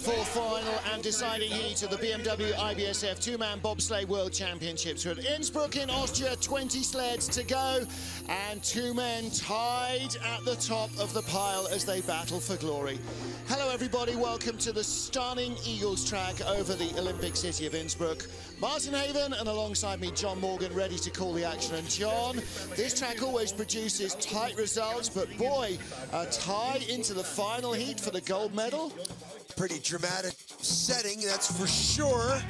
the fourth final and deciding heat of the BMW IBSF two-man bobsleigh world championships. At Innsbruck in Austria, 20 sleds to go, and two men tied at the top of the pile as they battle for glory. Hello everybody, welcome to the stunning Igls track over the Olympic city of Innsbruck. Martin Haven and alongside me John Morgan ready to call the action. And John, this track always produces tight results, but boy, a tie into the final heat for the gold medal. Pretty dramatic setting, that's for sure.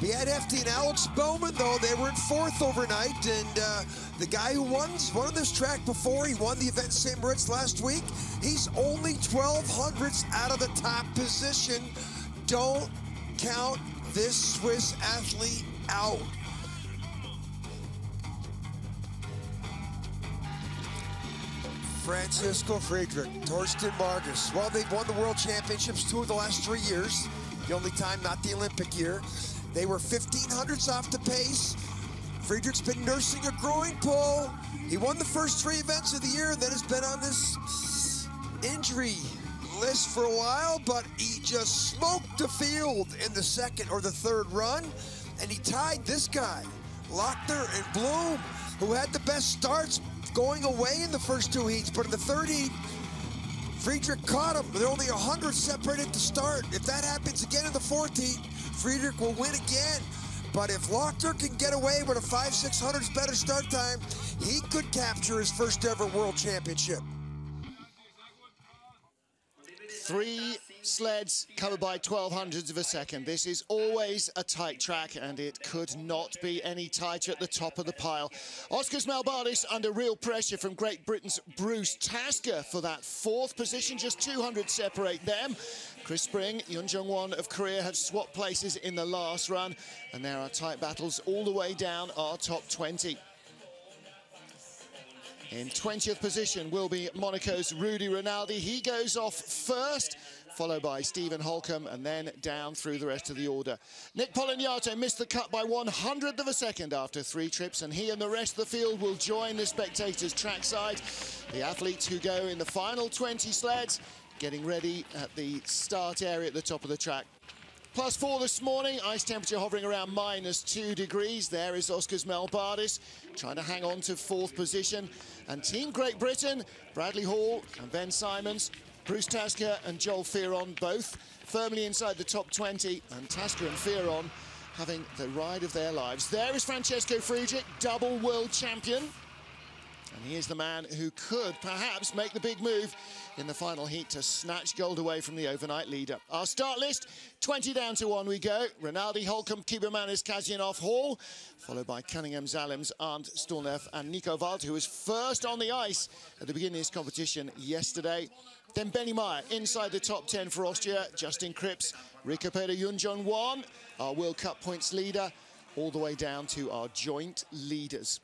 Beat Hefti and Alex Baumann, though, they were in fourth overnight, and uh, the guy who won, won this track before, he won the event St. Moritz last week, he's only 12 hundredths out of the top position. Don't count this Swiss athlete out. Francesco Friedrich, Thorsten Margis. Well, they've won the World Championships two of the last three years. The only time not the Olympic year. They were 1500s off the pace. Friedrich's been nursing a growing pull. He won the first three events of the year and then has been on this injury list for a while, but he just smoked the field in the second or the third run, and he tied this guy, Lochner and Bluhm, who had the best starts going away in the first two heats, but in the third heat, Friedrich caught him. They're only 100 separated to start. If that happens again in the fourth heat, Friedrich will win again. But if Lochner can get away with a 5 600s better start time, he could capture his first ever world championship. Three sleds covered by 12 hundredths of a second. This is always a tight track, and it could not be any tighter at the top of the pile. Oskars Melbardis under real pressure from Great Britain's Bruce Tasker for that fourth position. Just 200 separate them. Chris Spring, Yun Jung Won of Korea have swapped places in the last run, and there are tight battles all the way down our top 20. In 20th position will be Monaco's Rudy Rinaldi. He goes off first, followed by Steven Holcomb, and then down through the rest of the order. Nick Polignano missed the cut by one hundredth of a second after three trips, and he and the rest of the field will join the spectators trackside. The athletes who go in the final 20 sleds getting ready at the start area at the top of the track. Plus four this morning, ice temperature hovering around minus two degrees. There is Oskars Melbardis trying to hang on to fourth position. And Team Great Britain, Bradley Hall and Ben Simons, Bruce Tasker and Joel Fearon both firmly inside the top 20. And Tasker and Fearon having the ride of their lives. There is Francesco Friedrich, double world champion. And he is the man who could perhaps make the big move in the final heat to snatch gold away from the overnight leader. Our start list, 20 down to one we go. Rinaldi, Holcomb, Kibermanis, Kazyanov, Hall, followed by Cunningham, Zalims, Arndt, Stulnev, and Nico Wald, who was first on the ice at the beginning of this competition yesterday. Then Benny Maier inside the top 10 for Austria. Justin Kripps, Rico Peter Yunjong Won, our World Cup points leader, all the way down to our joint leaders.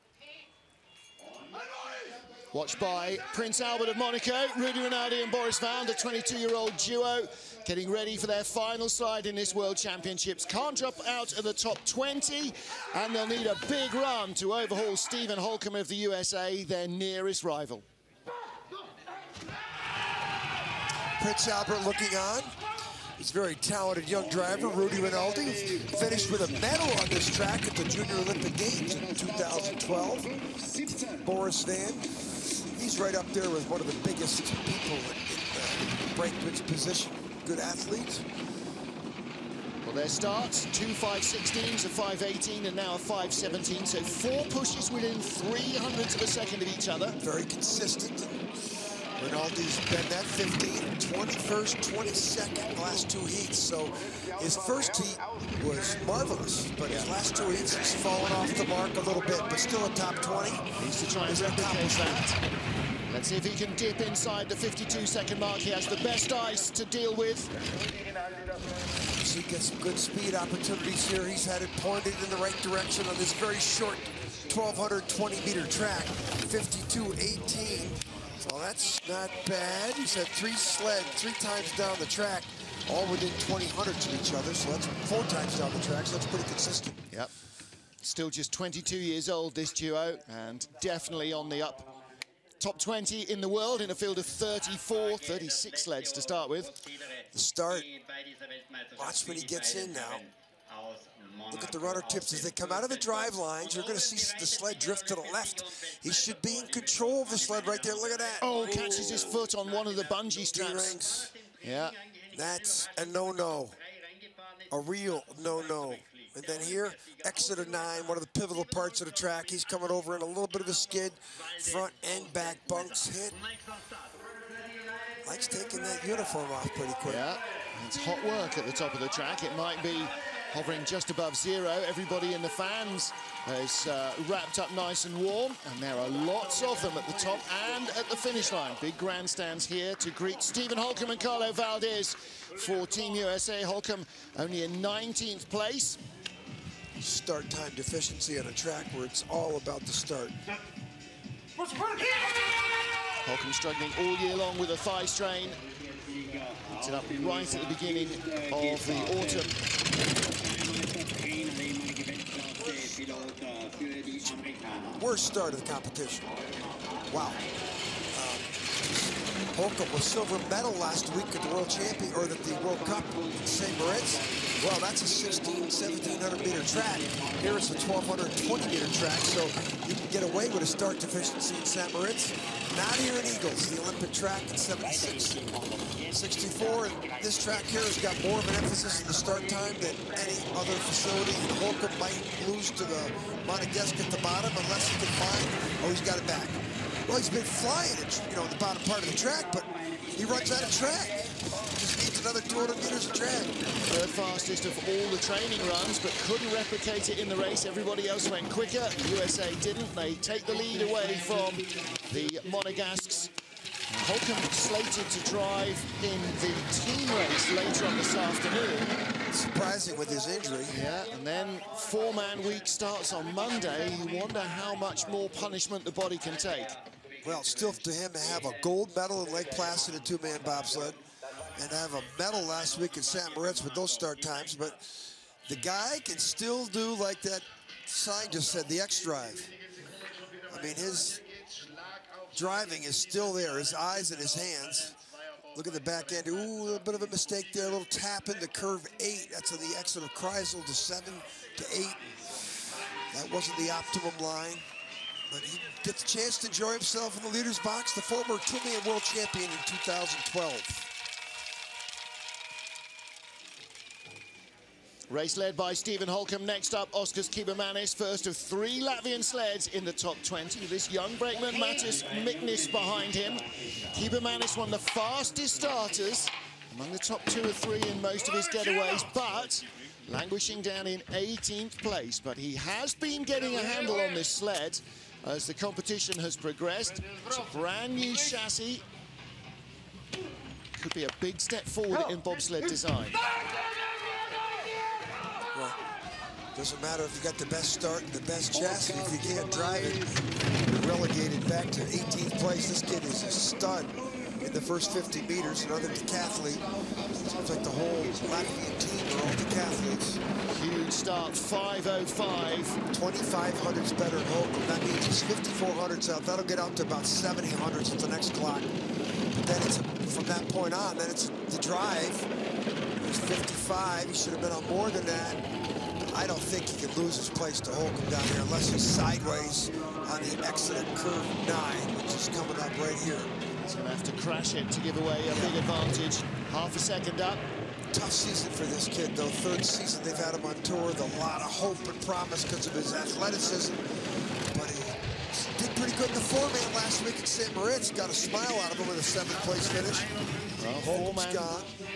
Watched by Prince Albert of Monaco, Rudy Rinaldi and Boris Vain, the 22-year-old duo, getting ready for their final slide in this World Championships. Can't drop out of the top 20, and they'll need a big run to overhaul Steven Holcomb of the USA, their nearest rival. Prince Albert looking on. He's a very talented young driver, Rudy Rinaldi, finished with a medal on this track at the Junior Olympic Games in 2012. Boris Vain, he's right up there with one of the biggest people in, the uh, Brakeman's position. Good athlete. Well, their starts, two 5.16s, a 5.18, and now a 5.17. So four pushes within three hundredths of a second of each other. Very consistent. Rinaldi's been that 15, 21st, 22nd last two heats. So his first heat was marvelous, but his last two heats he's fallen off the mark a little bit, but still a top 20. Needs to try and replicate that. Let's see if he can dip inside the 52-second mark. He has the best ice to deal with. He gets some good speed opportunities here. He's had it pointed in the right direction on this very short 1,220-meter track, 52-18. So that's not bad. He's had three sled, three times down the track, all within 20 hundredths of each other. So that's four times down the track, so that's pretty consistent. Yep. Still just 22 years old, this duo, and definitely on the up. Top 20 in the world in a field of 34, 36 sleds to start with. The start. Watch when he gets in now. Look at the runner tips as they come out of the drive lines. You're going to see the sled drift to the left. He should be in control of the sled right there. Look at that. Oh, catches his oh. foot on one of the bungee straps. Yeah. That's a no-no. A real no-no. And then here, exit of nine, one of the pivotal parts of the track. He's coming over in a little bit of a skid. Front and back bunks hit. Likes taking that uniform off pretty quick. Yeah, it's hot work at the top of the track. It might be hovering just above zero. Everybody in the fans is uh, wrapped up nice and warm, and there are lots of them at the top and at the finish line. Big grandstands here to greet Steven Holcomb and Carlo Valdes for Team USA. Holcomb only in 19th place. Start time deficiency on a track where it's all about the start. Holcomb struggling all year long with a thigh strain. Picked it up right at the beginning of the autumn. Worst start of the competition. Wow. Um, Holcomb was silver medal last week at the World Champion or at the World Cup in St. Moritz. Well, that's a 16, 1700 meter track. Here it's a 1220 meter track, so you can get away with a start deficiency in St. Moritz. Not here in Igls, the Olympic track in 76, 64. And this track here has got more of an emphasis on the start time than any other facility. Holcomb might lose to the Monegasque at the bottom unless he can find, oh, he's got it back. Well, he's been flying at, you know, the bottom part of the track, but he runs out of track another 200 meters of track. Third fastest of all the training runs, but couldn't replicate it in the race. Everybody else went quicker. USA didn't. They take the lead away from the Monegasques. Holcomb slated to drive in the team race later on this afternoon. Surprising with his injury. Yeah, and then four-man week starts on Monday. You wonder how much more punishment the body can take. Well, still to him to have a gold medal in Lake Placid in two-man bobsled and I have a medal last week in St. Moritz with those start times, but the guy can still do like that sign just said, the X drive. I mean, his driving is still there, his eyes and his hands. Look at the back end. Ooh, a bit of a mistake there. A little tap into curve eight. That's on the exit of Kreisel to seven to eight. That wasn't the optimum line. But he gets a chance to enjoy himself in the leader's box. The former two-man world champion in 2012. Race led by Steven Holcomb. Next up, Oskars Kibermanis, first of three Latvian sleds in the top 20. This young brakeman, Matiss Miknis, behind him. Kibermanis, one of the fastest starters among the top two or three in most of his getaways, but languishing down in 18th place. But he has been getting a handle on this sled as the competition has progressed. It's a brand new chassis. Could be a big step forward in bobsled design. Doesn't matter if you got the best start and the best oh, chassis. If you can't drive it, you're relegated back to 18th place. This kid is a stud in the first 50 meters. Another decathlete. Seems like the whole Latvian team are all decathletes. Huge start, 5.05. 2,500's better than Holcomb. That means he's 5,400s out. That'll get up to about 7,000s at the next clock. But then it's from that point on, then it's the drive. He's 55. He should have been on more than that. I don't think he can lose his place to Holcomb down here unless he's sideways on the exit of curve nine, which is coming up right here. He's going to have to crash it to give away a big advantage. Half a second up. Tough season for this kid, though. Third season they've had him on tour with a lot of hope and promise because of his athleticism. But he did pretty good in the four-man last week at St. Moritz. Got a smile out of him with a seventh-place finish. Well, four-man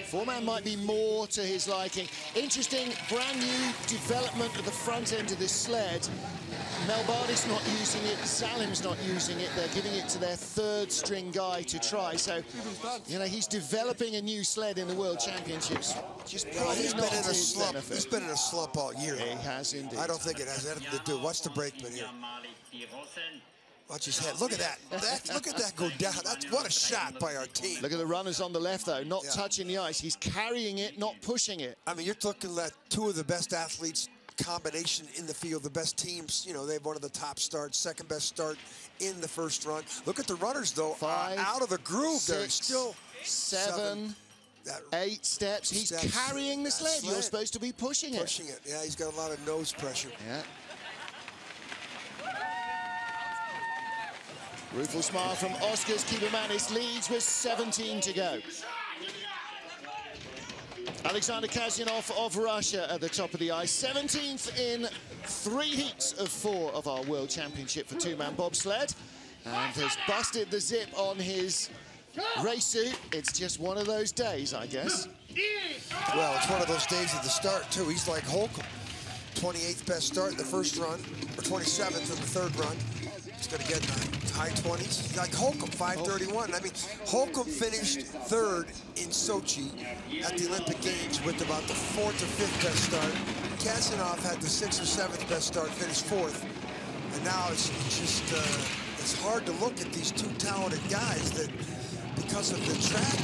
Four-man might be more to his liking. Interesting, brand new development at the front end of this sled. Melbardi's not using it, Salim's not using it. They're giving it to their third string guy to try. So, you know, he's developing a new sled in the World Championships. Just he's been in a slump. Benefit. He's been in a slump all year. He has indeed. I don't think it has anything to do. Watch the brakeman here. Watch his head. Look at that. that. Look at that go down. That's what a shot by our team. Look at the runners on the left, though, not yeah. touching the ice. He's carrying it, not pushing it. I mean, you're looking at two of the best athletes combination in the field, the best teams. You know, they have one of the top starts, second best start in the first run. Look at the runners, though, Five, uh, out of the groove. Six, They're still seven, seven Eight steps. He's Steps. carrying the That sled. You're supposed to be pushing it. pushing it. Yeah, he's got a lot of nose pressure. Yeah. Rueful smile from Oskars. Kibermanis leads with 17 to go. Alexander Kazyanov of Russia at the top of the ice. 17th in three heats of four of our World Championship for two-man bobsled. And has busted the zip on his race suit. It's just one of those days, I guess. Well, it's one of those days at the start, too. He's like Holcomb. 28th best start in the first run, or 27th in the third run. He's going to get in the high 20s. Like Holcomb, 531. I mean, Holcomb finished third in Sochi at the Olympic Games with about the fourth or fifth best start. Kazanov had the sixth or seventh best start, finished fourth. And now it's just, uh, it's hard to look at these two talented guys that, because of the track,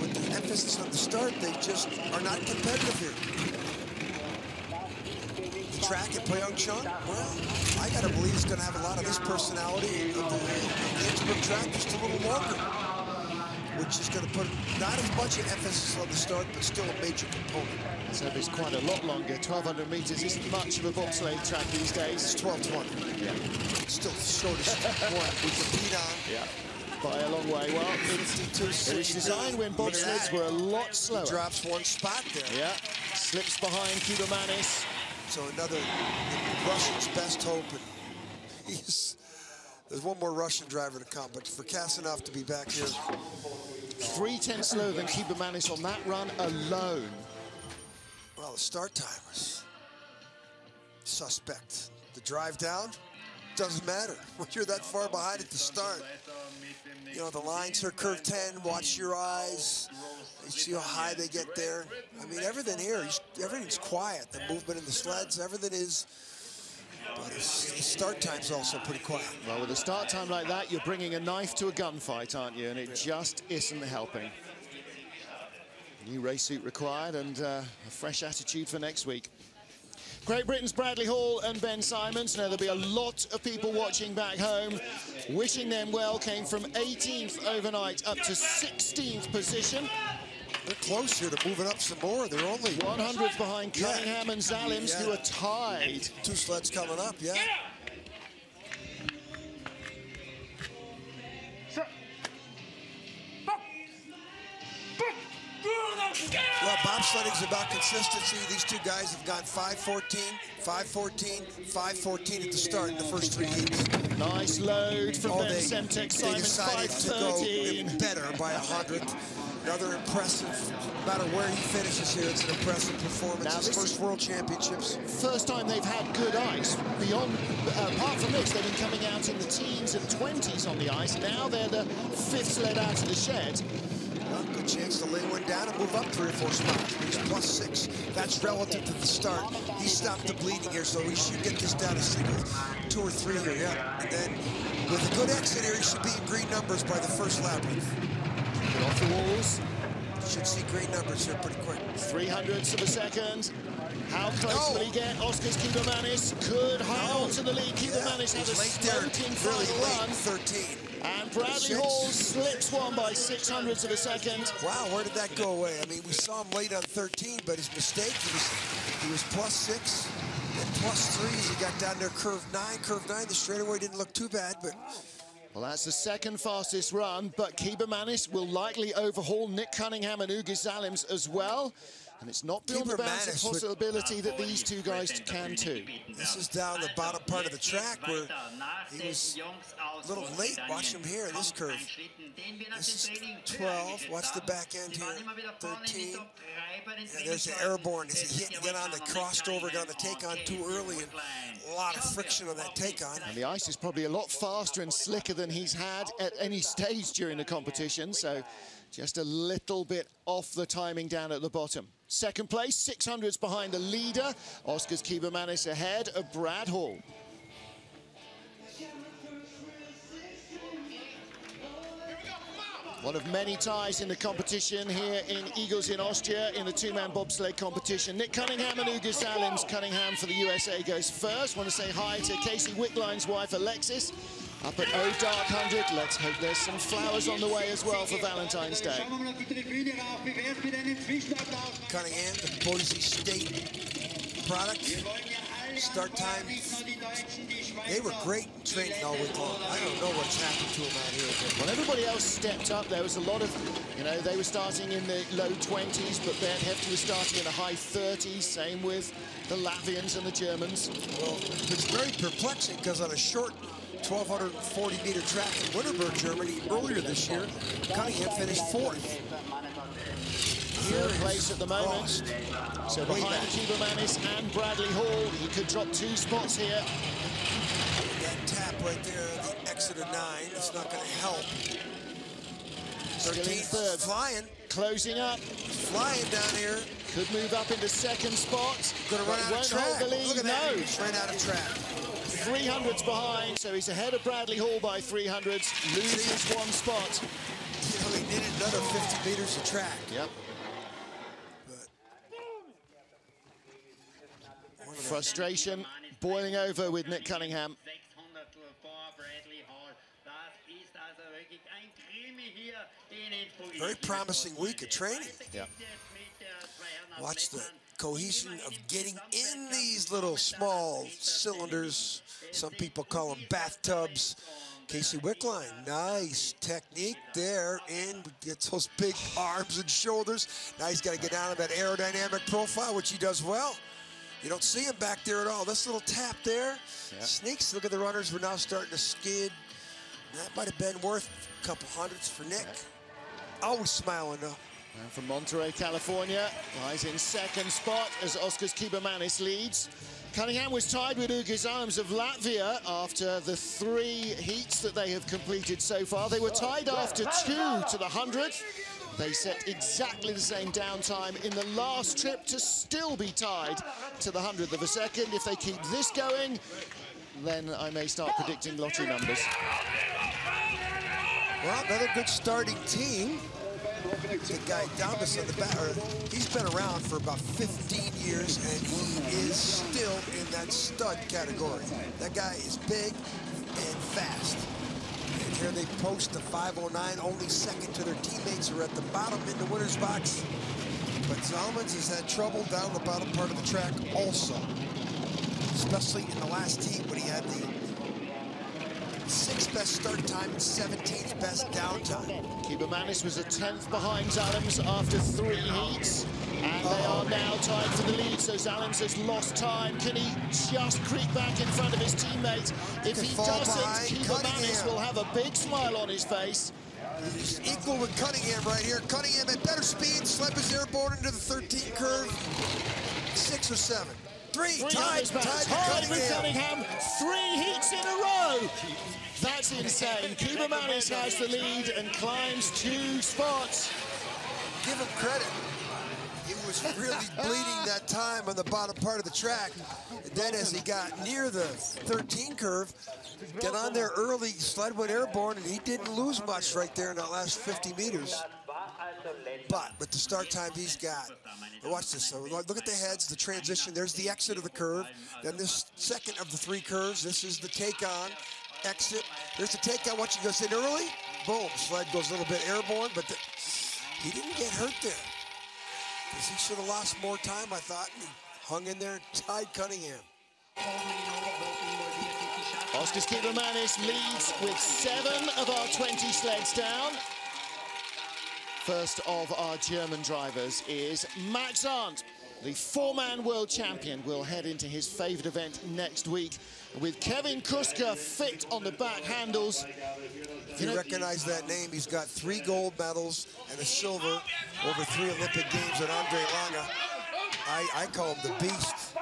with the emphasis on the start, they just are not competitive here. Track at Pyeongchang, well, I gotta believe he's gonna have a lot of this personality of the, Innsbruck track just a little longer, which is gonna put not as much emphasis on the start, but still a major component. So it's quite a lot longer. 1,200 metres isn't much of a bobsleigh track these days. It's 1220. Yeah. Still the shortest one we compete on. Yeah. By a long way. Well, it, was designed when at bobsleds were a lot slower. He drops one spot there. Yeah. Slips behind Kibermanis. So another Russian's best hope. And he's there's one more Russian driver to come, but for Kasanov to be back here, Three tenths slower than Kibermanis on that run alone. well, the start time was suspect. The drive down doesn't matter when you're that far behind at the start. You know, the lines are curve 10, watch your eyes. You see how high they get there. I mean, everything here, is- everything's quiet. The movement in the sleds, everything is, but his start time's also pretty quiet. Well, with a start time like that, you're bringing a knife to a gunfight, aren't you? And it just isn't helping. New race suit required and uh, a fresh attitude for next week. Great Britain's Bradley Hall and Ben Simons. Now, there'll be a lot of people watching back home. Wishing them well came from 18th overnight up to 16th position. They're close here to moving up some more. They're only 100th behind Yeah. Cunningham and Zalims, Yeah. who are tied. two sleds coming up, yeah. Well, bobsledding's about consistency. These two guys have gone 514, 514, 514 at the start in the first three heats. Nice load from Oh, Ben they, Semtek, they decided to go 513. better by a hundredth. Another impressive, no matter where he finishes here, it's an impressive performance. Now His first World Championships. First time they've had good ice. Beyond, uh, apart from this, they've been coming out in the teens and 20s on the ice. Now they're the fifth sled out of the shed. Well, good chance to lay one down and move up three or four spots. He's plus six. That's relative to the start. He stopped the bleeding here, so he should get this down to single two or three here, yeah. And then with a good exit here, he should be in green numbers by the first lap. Get off the walls. Should see green numbers here pretty quick. Three hundredths of a second. How close No. will he get? Oskars Kibermanis could hang on to the lead. Kibermanis had a He's late there, really late, run. 13. And Bradley. Hall slips one by six hundredths of a second. Wow, where did that go away? I mean, we saw him late on 13, but his mistake, he was, he was plus six and plus three as he got down there curve nine. Curve nine, the straightaway didn't look too bad, but Well, that's the second fastest run, but Kibermanis will likely overhaul Nick Cunningham and Ugi Zalims as well. And it's not beyond the bounds of possibility that these two guys can too. This is down the bottom part of the track where he was a little late. Watch him here this curve. This is 12. Watch the back end here. 13. And there's the airborne. As he hit and get on the crossed over, got on the take on too early, and a lot of friction on that take on. And the ice is probably a lot faster and slicker than he's had at any stage during the competition, so just a little bit off the timing down at the bottom. Second place, 600s behind the leader. Oskars Kibermanis ahead of Brad Hall. One of many ties in the competition here in Igls in Austria in the two-man bobsleigh competition. Nick Cunningham and Uga Zalims. Cunningham for the USA goes first. Want to say hi to Casey Wickline's wife, Alexis. Up at O Dark 100. Let's hope there's some flowers on the way as well for Valentine's Day. Cunningham, the Boise State product. Start time. They were great training all week long. I don't know what's happened to them out here. When everybody else stepped up, there was a lot of, you know, they were starting in the low 20s, but Bernd Hefti was starting in the high 30s. Same with the Latvians and the Germans. Well, it's very perplexing because on a short 1,240 meter track in Winterberg, Germany, earlier this year, Cunningham finished fourth. Third place at the moment. So behind Kiba and Bradley Hall, he could drop two spots here. That tap right there, the exit of nine, it's not going to help. Still in third. Flying. Closing up. Flying down here. Could move up into second spot. Going to run out of track. Look at that. No. Ran out of track. 300s behind, so he's ahead of Bradley Hall by 300s, loses one spot. You know, he needed another 50 meters of track. Yep. Frustration boiling over with Nick Cunningham. Very promising week of training. Yeah. Watch the cohesion of getting in these little small cylinders. Some people call them bathtubs. Casey Wickline, nice technique there, and gets those big arms and shoulders. Now he's got to get out of that aerodynamic profile, which he does well. You don't see him back there at all. This little tap there yeah. sneaks. Look at the runners. We're now starting to skid. That might have been worth a couple hundreds for Nick. Yeah. Always smiling, though. And from Monterey, California, lies in second spot as Oskars Kibermanis leads. Cunningham was tied with Ūgis Āms of Latvia after the three heats that they have completed so far. They were tied after two to the 100th. They set exactly the same downtime in the last trip to still be tied to the hundredth of a second. If they keep this going, then I may start predicting lottery numbers. Well, another good starting team. The guy Damas on the back, he's been around for about 15 years, and he is still in that stud category. That guy is big and fast. And here they post the 509, only second to their teammates who are at the bottom in the winner's box. But Zalmans has had trouble down the bottom part of the track also. Especially in the last heat when he had the sixth best start time and 17th best downtime. Kibermanis was a 10th behind Zalms after three heats. And they are now tied for the lead, so Zalms has lost time. Can he just creep back in front of his teammate? If he doesn't, Kibermanis will have a big smile on his face. He's equal with Cunningham right here. Cunningham at better speed, slip his airborne into the 13 curve. Six or seven. Three, Three tied, tied, tied with Cunningham. Three heats in a row. That's insane. Kibermanis has the lead and climbs two spots. Give him credit He was really bleeding that time on the bottom part of the track. And then as he got near the 13 curve, got on there early, sled went airborne, and he didn't lose much right there in that last 50 meters. But with the start time he's got, watch this. So look at the heads, the transition. There's the exit of the curve. Then this second of the three curves, this is the take on, exit. There's the take on. Once he goes in early, boom, sled goes a little bit airborne, but the, he didn't get hurt there. Because he should have lost more time, I thought. And he hung in there tied Cunningham. Oscar Kibermanis leads with seven of our 20 sleds down. First of our German drivers is Max Arndt. The four-man world champion will head into his favorite event next week with Kevin Kuske fit on the back handles. If you, recognize that name, he's got three gold medals and a silver over three Olympic Games at Andre Lange. I, I call him the Beast.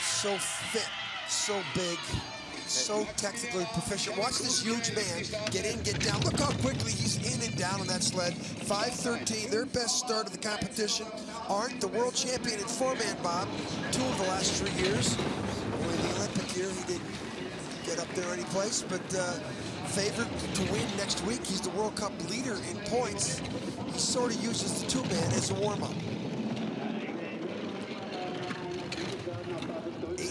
So fit, so big so technically proficient. Watch this huge man get in, get down. Look how quickly he's in and down on that sled. 5.13, their best start of the competition. Arndt the world champion in four-man bob, two of the last three years. Only the Olympic year, he didn't get up there any place, but uh, favored to win next week. He's the World Cup leader in points. He sort of uses the two-man as a warm-up.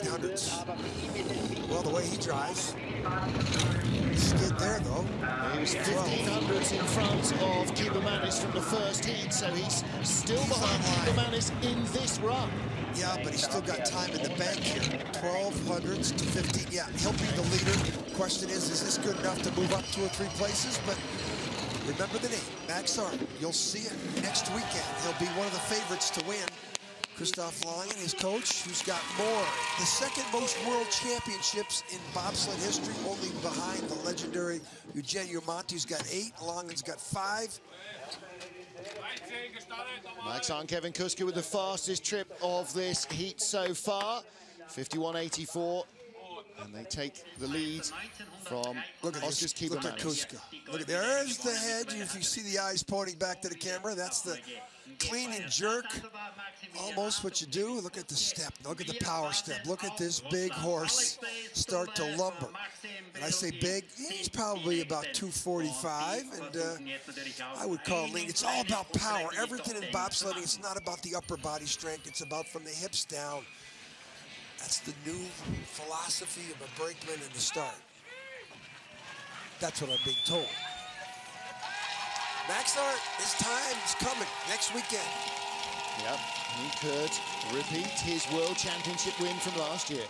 1500s. Well, the way he drives. Skid there, though. He was 1500s in front of Manis from the first heat, so he's still behind Keeper Manis in this run. Yeah, but he's still got time in the bank here. 1200s to 15. Yeah, he'll be the leader. Question is, is this good enough to move up two or three places? But remember the name, Max Arndt. You'll see it next weekend. He'll be one of the favorites to win. Christoph Langen, his coach, who's got more. The second most world championships in bobsled history, only behind the legendary Eugenio Monti, who's got eight. Langen's got five. Max Arndt, Kevin Kuske with the fastest trip of this heat so far. 51.84. And they take the lead from Look at Oscar's. Look at Kuske. Look at there's the head. If you see the eyes pointing back to the camera, that's the clean and jerk. Almost what you do. Look at the step. Look at the power step. Look at this big horse start to lumber. And I say big, he's probably about 245. And uh, I would call lean. It's all about power. Everything in bobsledding, it's not about the upper body strength. It's about from the hips down. That's the new philosophy of a brakeman in the start. That's what I'm being told. Max Arndt, his time is coming next weekend. Yep, he could repeat his World Championship win from last year.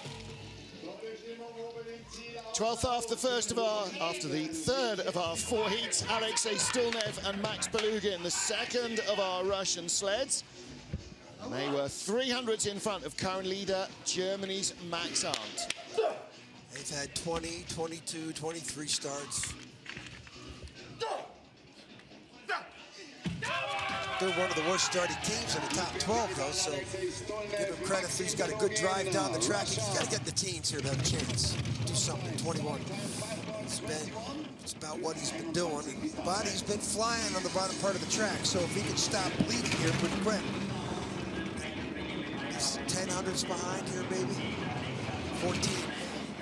12th after first of our, after the third of our four heats, Alexei Stulnev and Max Belugin, the second of our Russian sleds. And they were 300s in front of current leader, Germany's Max Arndt. They've had 20, 22, 23 starts. They're one of the worst starting teams in the top 12, though, so give him credit he's got a good drive down the track. He's got to get the teens here to have a chance. To do something, 21. It's been, it's about what he's been doing. But body's been flying on the bottom part of the track, so if he can stop bleeding here pretty quick. He's 10 hundredths behind here, maybe. 14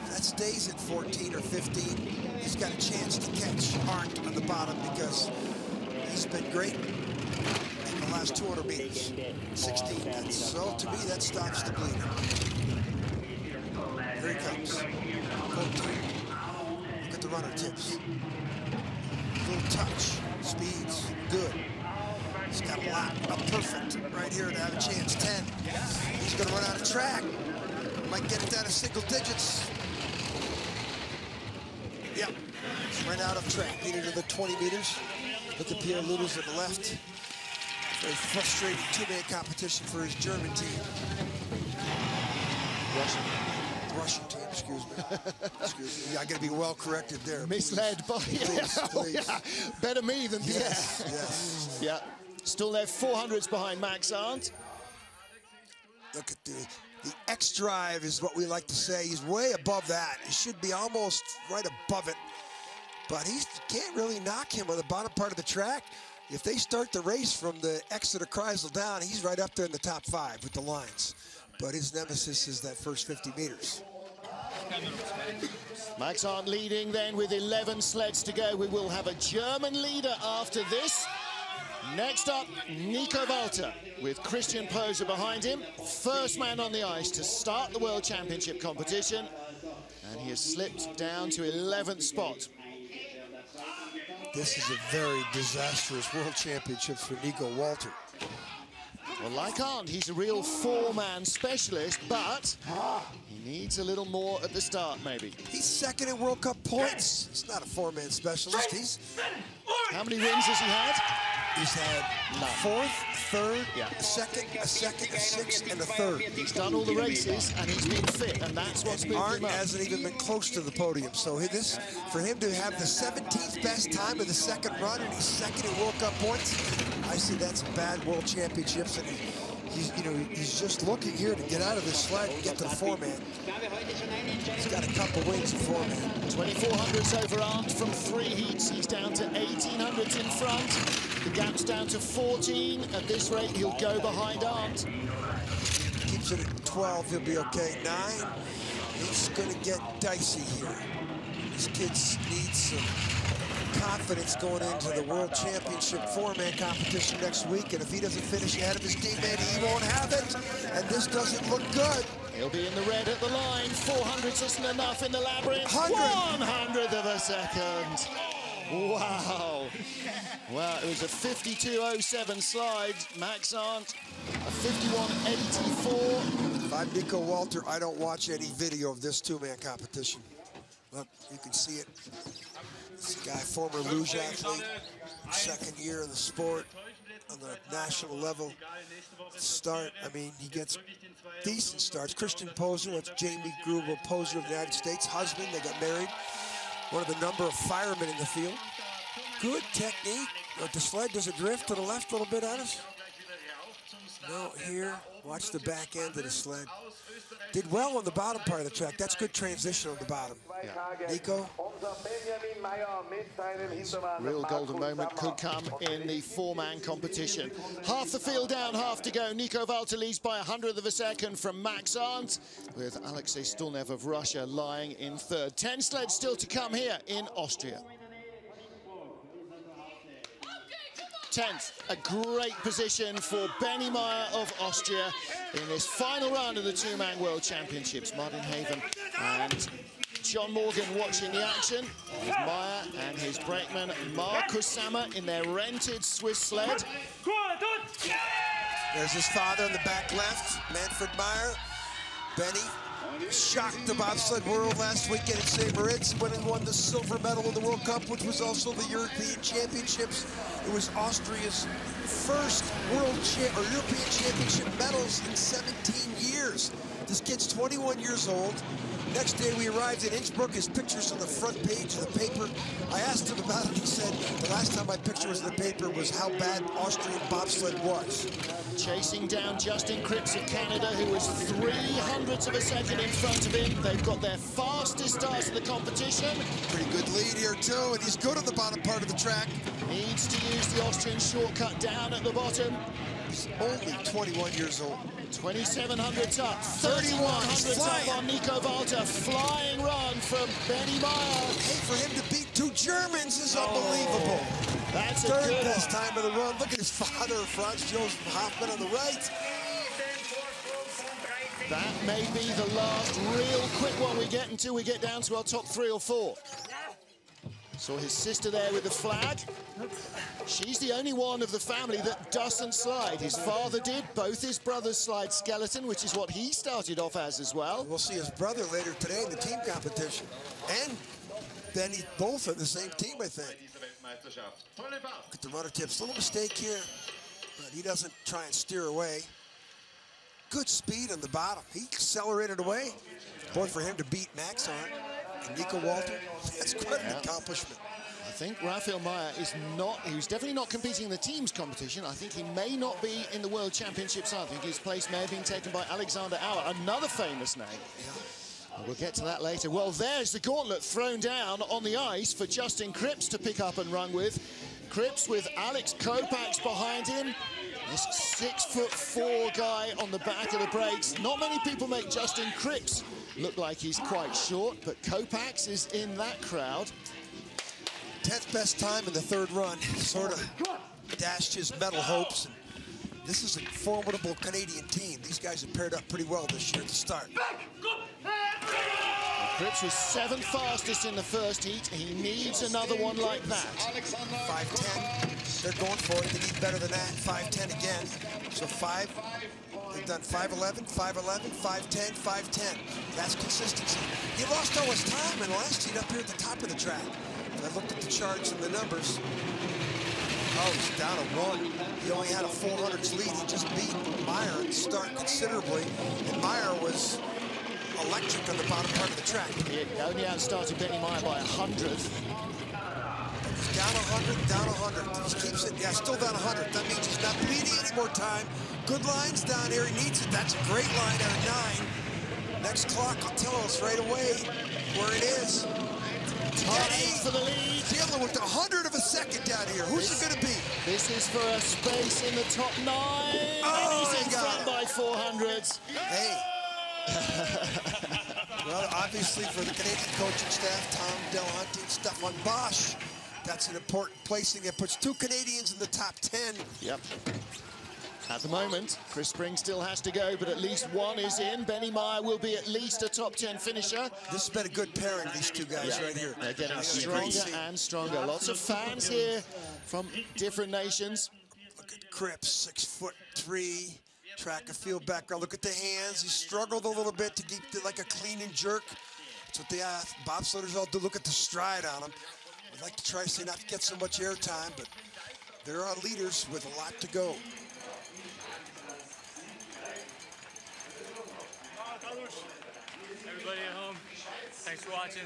that stays at 14 or 15, he's got a chance to catch Arndt on the bottom because he's been great the last 200 meters. 16. That's, so to me, that stops the bleeding. Here he comes. 14. Look at the runner tips. Little touch. Speeds. Good. He's got a lot. A perfect right here to have a chance. 10. He's going to run out of track. Might get it down to single digits. Yep, ran out of track, needed another 20 meters. Look at Pierre Lueders at the left. Very frustrating two-man competition for his German team. Russian. Russian team, excuse me. excuse me. I gotta be well corrected there. Misled by, Please, oh, please. yeah. better me than Pierre. Yes, yes. Yeah, still there 400s behind Max Arndt. Look at the, the X drive is what we like to say. He's way above that. He should be almost right above it. But he can't really knock him on the bottom part of the track. If they start the race from the Exeter Kreisel down, he's right up there in the top five with the lines. But his nemesis is that first 50 meters. Max Arndt leading then with 11 sleds to go. We will have a German leader after this. Next up, Nico Walther with Christian Poser behind him. First man on the ice to start the World Championship competition. And he has slipped down to 11th spot. This is a very disastrous World Championships for Nico Walther. Well, like Arndt, he's a real four-man specialist, but needs a little more at the start, maybe. He's second in World Cup points. He's not a four-man specialist. He's How many wins has he had? he's had None. fourth, third, Yeah. a second, a second, a sixth, and a third. He's done all the races, and he's been fit, and that's what's been him up. hasn't even been close to the podium. So this, for him to have the 17th best time of the second run and he's second in World Cup points, I see that's bad World Championships. And he, he's, you know, he's just looking here to get out of this sled and get to the four-man. He's got a couple wins of four-man. 2400s over Arndt from three heats. He's down to 1800s in front. The gap's down to 14. At this rate, he'll go behind Arndt. Keeps it at 12, he'll be okay. Nine, it's gonna get dicey here. These kids need some confidence going into the World Championship four-man competition next week, and if he doesn't finish ahead of his teammate, he won't have it, and this doesn't look good. He'll be in the red at the line. 400s isn't enough in the labyrinth. 100. One hundredth of a second. Wow. Wow, it was a 52.07 slide. Max Arndt, a 51.84. If I'm Nico Walther, I don't watch any video of this two-man competition. Look, you can see it. This guy, former luge athlete, second year in the sport on the national level. Start, I mean, he gets decent starts. Christian Poser, that's Jamie Greubel Poser of the United States, husband, they got married. One of the number of firemen in the field. Good technique. The sled, does it drift to the left a little bit on us? No, here, watch the back end of the sled. Did well on the bottom part of the track. That's good transition on the bottom. Nico? Real golden moment could come in the four-man competition. Half the field down, half to go. Nico Walther leads by a hundredth of a second from Max Arndt, with Alexei Stulnev of Russia lying in third. Ten sleds still to come here in Austria. 10th, a great position for Benny Maier of Austria in this final round of the two-man World Championships. Martin Haven and John Morgan watching the action with Maier and his brakeman Markus Sammer in their rented Swiss sled. There's his father in the back left, Manfred Meyer. Benny shocked the bobsled world last weekend at St. Moritz when he won the silver medal in the World Cup, which was also the European Championships. It was Austria's first World cha or European Championship medals in 17 years. This kid's 21 years old. Next day we arrived in Innsbruck. His picture's on the front page of the paper. I asked him about it. He said the last time my picture was in the paper was how bad Austrian bobsled was. Chasing down Justin Kripps of Canada, who was three hundredths of a second in front of him. They've got their fastest start of the competition. Pretty good lead here too, and he's good on the bottom part of the track. Needs to use the Austrian shortcut down at the bottom. He's only 21 years old. 2,700 up, 3,100 up on Nico Walther. Flying run from Benny Maier. Hey, for him to beat two Germans is unbelievable. Oh, that's Third best time of the run. Look at his father, Franz Josef Hoffmann on the right. That may be the last real quick one we get until we get down to our top three or four. Saw his sister there with the flag. She's the only one of the family that doesn't slide. His father did. Both his brothers slide skeleton, which is what he started off as as well. We'll see his brother later today in the team competition. And then he both are the same team, I think. Look at the rudder tips. Little mistake here, but he doesn't try and steer away. Good speed on the bottom. He accelerated away. Boy, for him to beat Max on and Nico Walther, that's quite an accomplishment. I think Raphael Maier is not, he's definitely not competing in the teams competition. I think he may not be in the World Championships. I think his place may have been taken by Alexander Auer, another famous name. We'll get to that later. Well, there's the gauntlet thrown down on the ice for Justin Kripps to pick up and run with. Kripps with Alex Kopacz behind him. This six foot four guy on the back of the brakes. Not many people make Justin Kripps look like he's quite short, but Kopacz is in that crowd. 10th best time in the third run. Sort of dashed his medal hopes. And this is a formidable Canadian team. These guys have paired up pretty well this year at the start. Kripps was seventh fastest in the first heat. He needs another one like that. 5'10". They're going for it. They need better than that. 5'10 again. So five. They've done 5'11, 5'11, 5'10, 5'10. That's consistency. He lost all his time in the last heat up here at the top of the track. And I looked at the charts and the numbers. Oh, he's down to one. He only had a 400s lead. He just beat Maier and start considerably. And Maier was electric on the bottom part of the track. He only outstarted Benny Maier by a hundredth. He's down 100, down a 100. He keeps it, yeah, still down a 100. That means he's not bleeding any more time. Good lines down here. He needs it. That's a great line at nine. Next clock will tell us right away where it is. Teddy for the lead. Dealing with a hundred of a second down here. Who's this, it going to be? This is for a space in the top nine. Oh, and he's in front by 400s. Hey. well, obviously for the Canadian coaching staff, Tom De La Hunty, Stefan Bosch, that's an important placing. It puts two Canadians in the top 10. Yep. At the moment, Chris Spring still has to go, but at least one is in. Benny Maier will be at least a top 10 finisher. This has been a good pairing, these two guys yeah. right here. They're getting stronger and stronger. Lots of fans here from different nations. Look at Kripps, six foot three, track and field background. Look at the hands. He struggled a little bit to keep it like a clean and jerk. That's what the uh, bobsledders all do. Look at the stride on him. I'd like to try to say not to get so much air time, but there are leaders with a lot to go. Everybody at home, thanks for watching.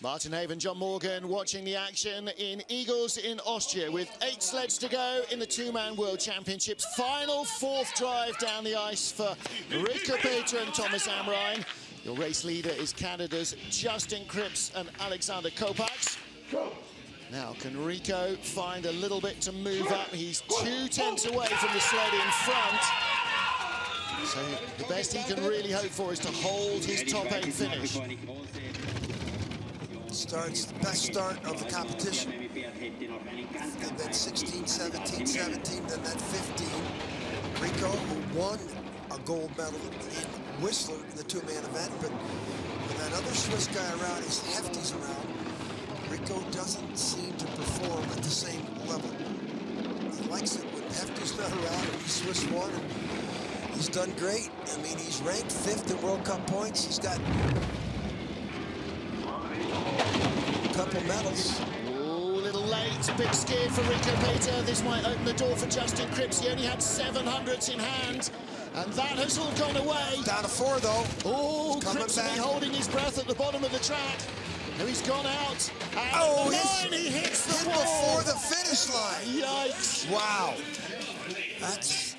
Martin Haven, John Morgan watching the action in Igls in Austria with eight sleds to go in the two-man World Championships. Final fourth drive down the ice for Rico Peter and Thomas Amrhein. Your race leader is Canada's Justin Kripps and Alexander Kopacz. Now, can Rico find a little bit to move up? He's two tenths away from the sled in front. So the best he can really hope for is to hold his top eight finish starts the best start of the competition. They've been 16, 17, 17, then that 15. Rico, won a gold medal in Whistler in the two-man event, but with that other Swiss guy around, his Hefti's around, Rico doesn't seem to perform at the same level. He likes it when Hefti's not around and he's Swiss and he's done great. I mean, he's ranked fifth in World Cup points. He's got a couple medals. Ooh, little late. Big skid for Rico Peter. This might open the door for Justin Kripps. He only had 700s in hand. And that has all gone away. Down to four, though. Oh, Kripps holding his breath at the bottom of the track. Now he's gone out. And oh, line, he hits the hit wall. before the finish line. Yikes. Wow. That's...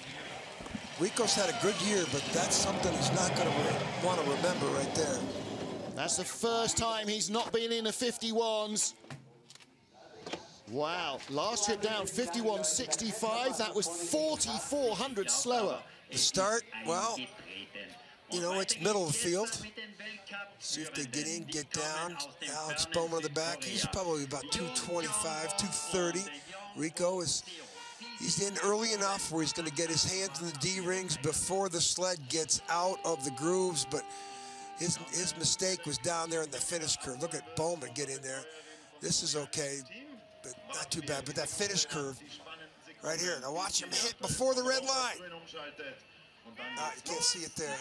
Rico's had a good year, but that's something he's not going to want to remember right there. That's the first time he's not been in the 51s. Wow, last trip down 51.65. That was 4,400 slower. The start, well, you know, it's middle of the field. See if they get in, get down. Alex Baumann on the back. He's probably about 225, 230. Rico is, he's in early enough where he's going to get his hands in the D-rings before the sled gets out of the grooves, but his, his mistake was down there in the finish curve. Look at Baumann get in there. This is okay, but not too bad. But that finish curve right here. Now watch him hit before the red line. Uh, you can't see it there.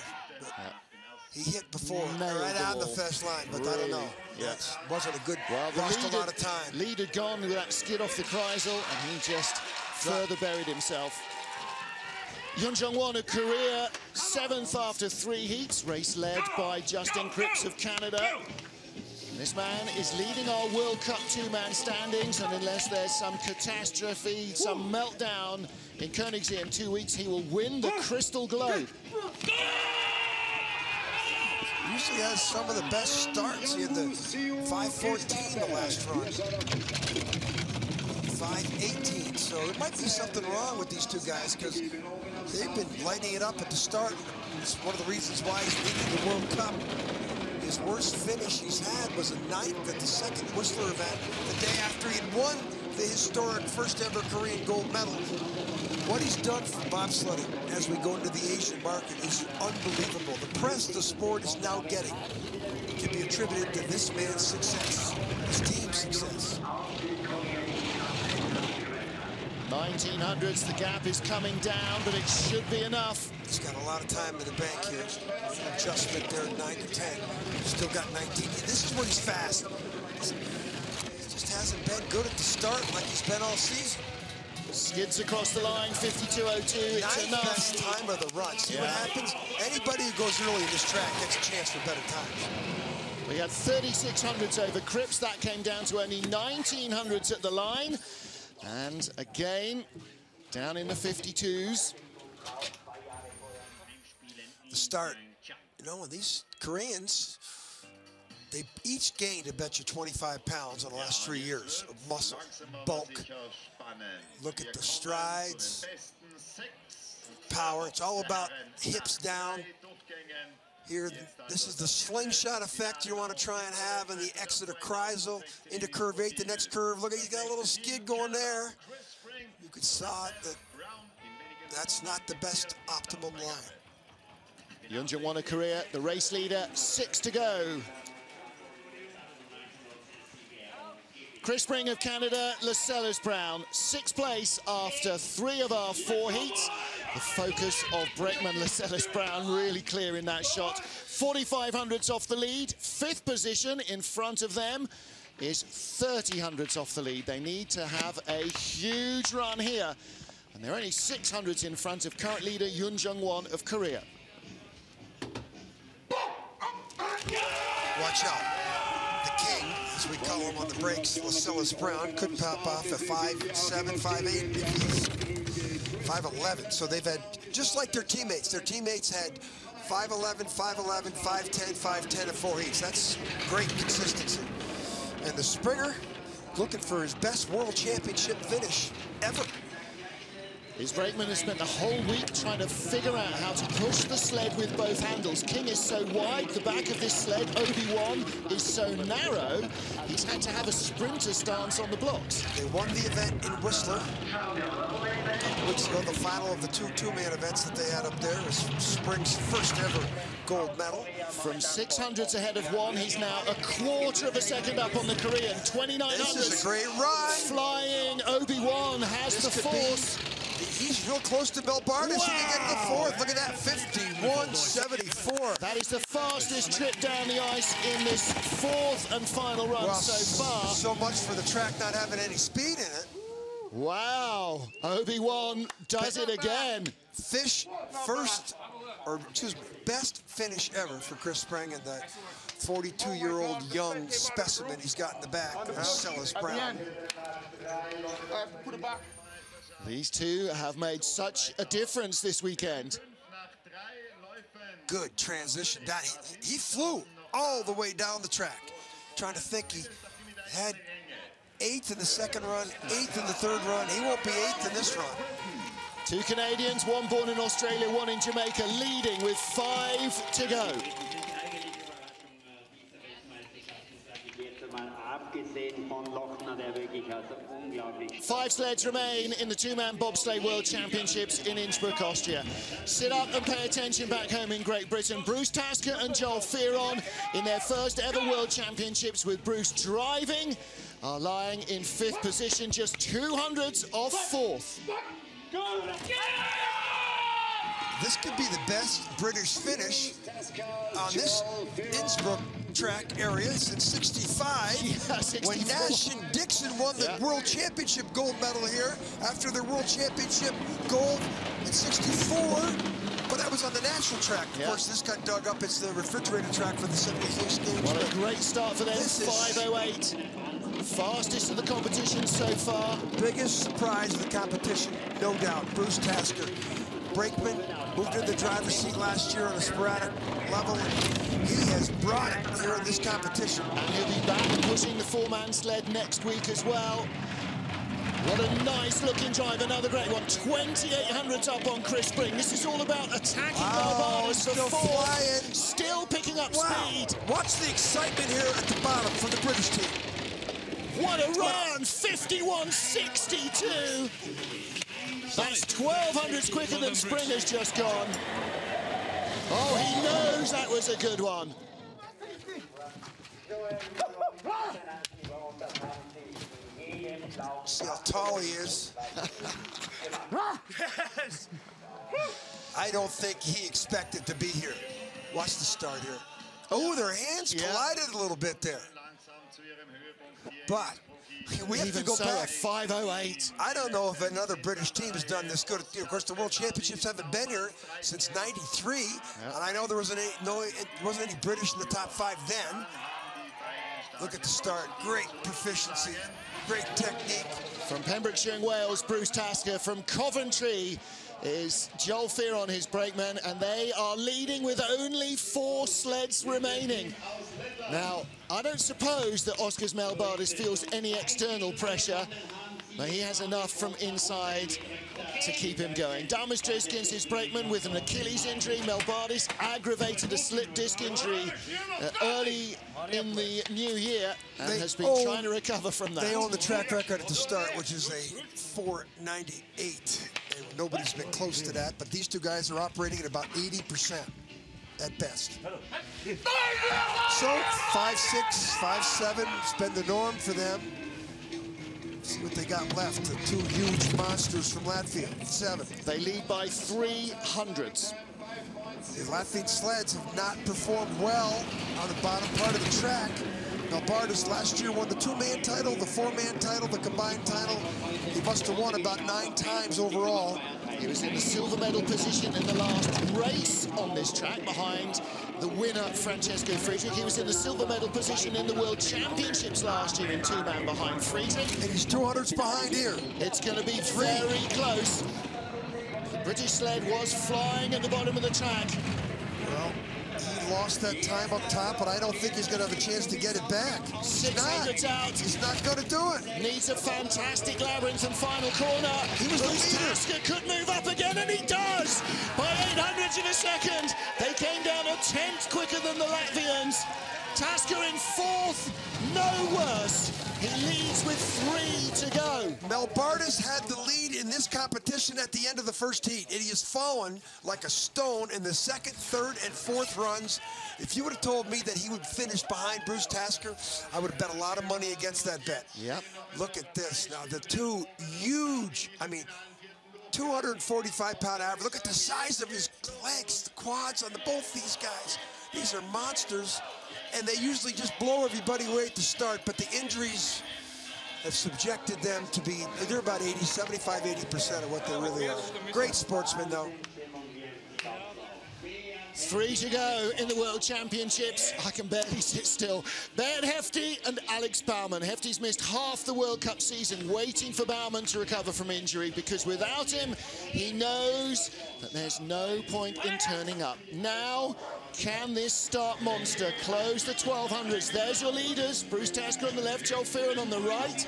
He hit before, Nailed right on the finish line, but really? I don't know. Yeah. wasn't a good, well, lost lead a lot of time. Lead had gone with that skid off the Kreisel, and he just further buried himself. Yun Jung Won, of Korea, seventh after three heats, race led by Justin Kripps of Canada. This man is leading our World Cup two-man standings, and unless there's some catastrophe, some meltdown in Königssee in two weeks, he will win the Crystal Globe. Usually has some of the best starts. He the 514 the last run. 5'18", so there might be something wrong with these two guys because they've been lighting it up at the start. It's one of the reasons why he's leading the World Cup. His worst finish he's had was a ninth at the second Whistler event, the day after he'd won the historic first ever Korean gold medal. What he's done for bobsledding as we go into the Asian market is unbelievable. The press the sport is now getting can be attributed to this man's success, his team's success. 1900s, the gap is coming down, but it should be enough. He's got a lot of time in the bank here. Adjustment there, 9 to 10. Still got 19. This is where he's fast. He just hasn't been good at the start like he's been all season. Skids across the line, 52.02. It's Ninth enough. best time of the run. See yeah. what happens? Anybody who goes early in this track gets a chance for better times. We had 3600s over Kripps. That came down to only 1900s at the line. And again, down in the 52s. The start, you know, these Koreans, they each gained, I bet you, 25 pounds in the last three years of muscle, bulk. Look at the strides, power. It's all about hips down. Here, this is the slingshot effect you want to try and have in the exit of Kreisel into curve eight, the next curve. Look, he's got a little skid going there. You could saw it, that that's not the best optimum line. Yoonjung won a Korea, the race leader, six to go. Chris Spring of Canada, Lascelles Brown, sixth place after three of our four heats. The focus of Brakeman Lascelles Brown really clear in that shot. 45 hundredths off the lead, fifth position in front of them is 30 hundredths off the lead. They need to have a huge run here. And they're only 600s in front of current leader Yoon Jung-won of Korea. Watch out. The king, as we call him on the breaks, Lascelles Brown, could pop off at 5'7", 5'8", if he's 5'11". So they've had, just like their teammates, their teammates had 5'11", 5'11", 5'10", 5'10", and four heats. That's great consistency. And the Springer looking for his best world championship finish ever. His brakeman has spent the whole week trying to figure out how to push the sled with both handles. King is so wide, the back of this sled, Obi-Wan, is so narrow, he's had to have a sprinter stance on the blocks. They won the event in Whistler. A couple weeks ago, the final of the two two-man events that they had up there was Spring's first ever gold medal. From 600s ahead of one, he's now a quarter of a second up on the Korean. 29 This is a great ride. Flying Obi-Wan has This the could be- force. He's real close to Melbardis. He can get the fourth. Look at that, 51.74. That is the fastest trip down the ice in this fourth and final run Well, so far. so much for the track not having any speed in it. Wow, Obi-Wan does it again. Fish first, or excuse me, best finish ever for Chris Spring and that 42-year-old young specimen he's got in the back, Lascelles Brown. These two have made such a difference this weekend. Good transition. Down. He, he flew all the way down the track. Trying to think he had eighth in the second run, eighth in the third run. He won't be eighth in this run. Two Canadians, one born in Australia, one in Jamaica, leading with five to go. Abgesehen von Lochner, der wirklich also unglaublich Five sleds remain in the two-man bobsleigh World Championships in Innsbruck, Austria. Sit up and pay attention back home in Great Britain. Bruce Tasker and Joel Fearon in their first ever World Championships with Bruce driving are lying in fifth position, just two hundredths off fourth. This could be the best British finish on this Innsbruck track area since 65. Yeah, 64. When Nash and Dixon won the Yeah. World Championship gold medal here after their World Championship gold in 64. But that was on the national track. Of Yeah. course, this got dug up. It's the refrigerator track for the 76 games. What a great start for them, This is- 5.08. Fastest of the competition so far. biggest surprise of the competition, no doubt, Bruce Tasker. Brakeman moved to the driver's seat last year on a sporadic level, he has brought it here in this competition. And he'll be back pushing the four-man sled next week as well. What a nice looking drive, another great one. 2,800 up on Chris Spring. This is all about attacking Wow, Barbados still for flying. Still picking up Wow, speed. watch the excitement here at the bottom for the British team. What a run, 51.62. That's 12 hundredths quicker than Spring has just gone. Oh, he knows that was a good one. See how tall he is. I don't think he expected to be here. Watch the start here. Oh, their hands Yeah. collided a little bit there. But we have to go back. a 508. I don't know if another British team has done this good. Of course, the World Championships haven't been here since '93, and I know there wasn't any, no, it wasn't any British in the top five then. Look at the start. Great proficiency, great technique. From Pembrokeshire and Wales, Bruce Tasker. From Coventry is Joel Fearon, his brakeman, and they are leading with only four sleds remaining. Now, I don't suppose that Oskars Melbardis feels any external pressure. But he has enough from inside to keep him going. Dalmas against his brakeman with an Achilles injury. Melbardis aggravated a slip disc injury uh, early in the new year and They has been own- trying to recover from that. They own the track record at the start, which is a 498. And nobody's been close to that, but these two guys are operating at about 80% at best. So, five six, five seven, it's been the norm for them. See what they got left. The two huge monsters from Latvia. Seven. They lead by three hundredths. The Latvian sleds have not performed well on the bottom part of the track. Now Melbardis last year won the two-man title, the four-man title, the combined title. He must have won about nine times overall. He was in the silver medal position in the last race on this track behind the winner, Francesco Friedrich. He was in the silver medal position in the World Championships last year in two-man behind Friedrich. And he's 200s behind here. It's going to be very close. The British sled was flying at the bottom of the track. Lost that time up top, but I don't think he's going to have a chance to get it back. He's Six not. out. He's not going to do it. Needs a fantastic labyrinth and final corner. He was the Bruce leader. Tasker could move up again, and he does! By eight hundredths of a second. They came down a tenth quicker than the Latvians. Tasker in fourth, no worse. He leads with three to go. Melbardis had the lead in this competition at the end of the first heat. And he has fallen like a stone in the second, third, and fourth runs. If you would have told me that he would finish behind Bruce Tasker, I would have bet a lot of money against that bet. Yep. Look at this. Now, the two huge, I mean, 245 pound average. Look at the size of his legs, the quads on the, both these guys. These are monsters, and they usually just blow everybody away at the start, but the injuries have subjected them to be, they're about 80, 75, 80% of what they really are. Great sportsmen, though. Three to go in the World Championships. I can barely sit still. Beat Hefti and Alex Baumann. Hefti's missed half the World Cup season waiting for Baumann to recover from injury because without him, he knows that there's no point in turning up. Now, can this start monster close the 1200s? There's your leaders. Bruce Tasker on the left, Joel Fearon on the right.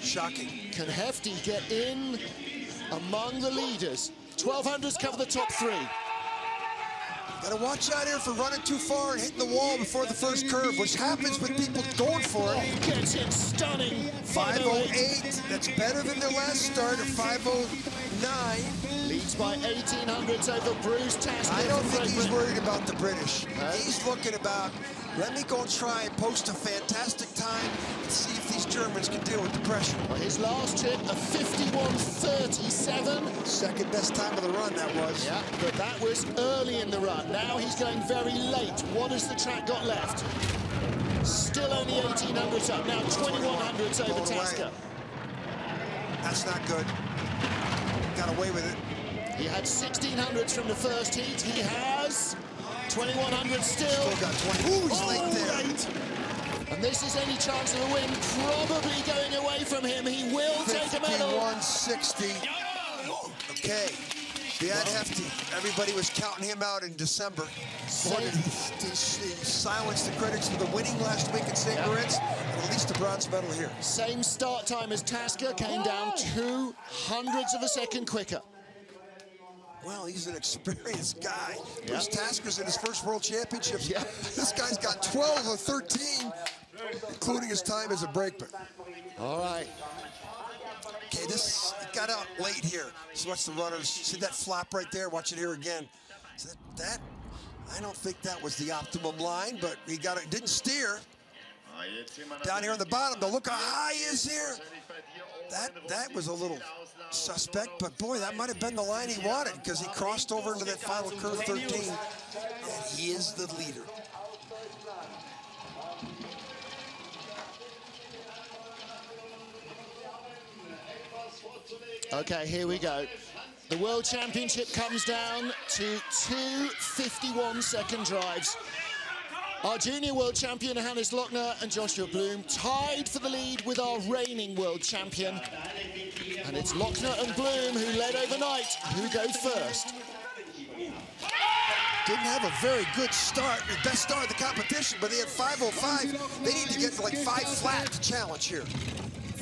Shocking. Can Hefti get in among the leaders? 1200s cover the top three. Gotta watch out here for running too far and hitting the wall before the first curve, which happens with people going for it. Gets it stunning. 508. 508, that's better than their last start of oh 509. Leads by 1800s over Bruce Tasker. I don't think he's Britain. worried about the British. No. He's looking about, let me go try and post a fantastic time and see if these Germans can deal with the pressure. Well, his last trip, a 51.37. Second best time of the run, that was. Yeah, but that was early in the run. Now he's going very late. What has the track got left? Still only 1800s up. Now 2100s over. Tasker. That's not good. Got away with it. He had 1600s from the first heat. He has 2100 still. Still got 20. Ooh, he's Oh, late there. late. And this is any chance of a win probably going away from him. He will take a medal. 160. Okay. Beat Hefti. Everybody was counting him out in December. He, he, he silenced the critics for the winning last week at St. Yeah. Moritz, and at least a bronze medal here. Same start time as Tasker, came down two hundredths of a second quicker. Well, he's an experienced guy. Yeah. Bruce Tasker's in his first World Championships. Yeah. This guy's got 12 or 13, including his time as a brakeman. All right. This got out late here. So watch the runners. See that flop right there? Watch it here again. So that, that I don't think that was the optimum line, but he got it. Didn't steer. Down here on the bottom, though, look how high is here. That that was a little suspect, but boy, that might have been the line he wanted because he crossed over into that final curve 13, and he is the leader. Okay, here we go. The World Championship comes down to two 51 second drives. Our junior world champion, Hannes Lochner and Joshua Bluhm, tied for the lead with our reigning world champion. And it's Lochner and Bluhm who led overnight, who go first. Didn't have a very good start, best start of the competition, but they had 505. They need to get to like five flat to challenge here.